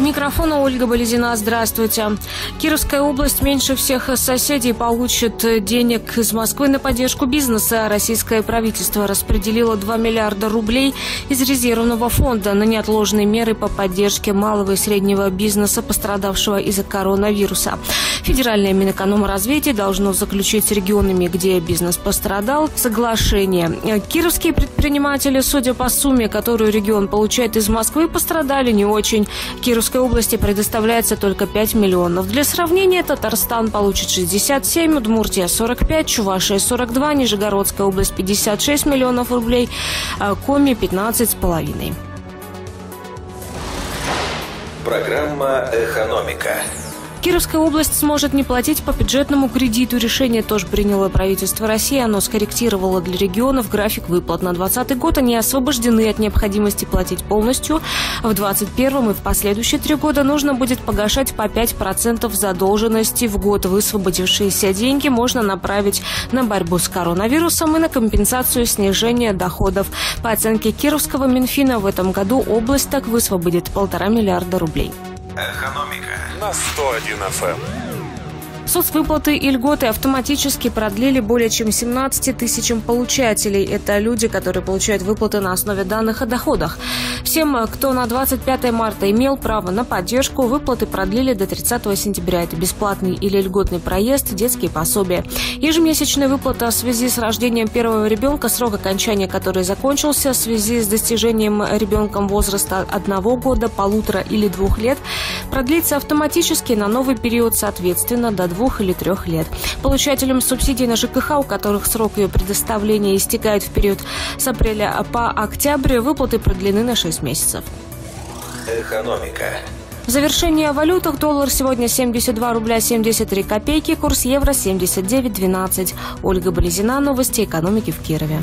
Микрофона Ольга Болезина. Здравствуйте. Кировская область меньше всех соседей получит денег из Москвы на поддержку бизнеса. Российское правительство распределило 2 миллиарда рублей из резервного фонда на неотложные меры по поддержке малого и среднего бизнеса, пострадавшего из-за коронавируса. Федеральное Минэкономразвитие должно заключить с регионами, где бизнес пострадал, соглашение. Кировские предприниматели, судя по сумме, которую регион получает из Москвы, пострадали не очень. Кировская Московской области предоставляется только 5 миллионов. Для сравнения, Татарстан получит 67, Удмуртия 45, Чувашия 42, Нижегородская область 56 миллионов рублей, а Коми 15 с половиной. Программа «Экономика». Кировская область сможет не платить по бюджетному кредиту. Решение тоже приняло правительство России. Оно скорректировало для регионов график выплат. На 2020 год они освобождены от необходимости платить полностью. В 2021 и в последующие три года нужно будет погашать по 5% задолженности в год. Высвободившиеся деньги можно направить на борьбу с коронавирусом и на компенсацию снижения доходов. По оценке Кировского Минфина в этом году область так высвободит полтора миллиарда рублей. Экономика на 101 FM. Соцвыплаты и льготы автоматически продлили более чем 17 тысячам получателей. Это люди, которые получают выплаты на основе данных о доходах. Всем, кто на 25 марта имел право на поддержку, выплаты продлили до 30 сентября. Это бесплатный или льготный проезд, детские пособия. Ежемесячная выплата в связи с рождением первого ребенка, срок окончания которой закончился в связи с достижением ребенком возраста одного года, полутора или двух лет, продлится автоматически на новый период, соответственно, до двух двух или трех лет. Получателям субсидий на ЖКХ, у которых срок ее предоставления истекает в период с апреля по октябрь, выплаты продлены на 6 месяцев. Экономика. В завершении о валютах доллар сегодня 72 рубля 73 копейки, курс евро 79.12. Ольга Болезина, новости экономики в Кирове.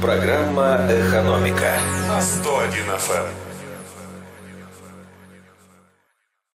Программа «Экономика» на 101 FM.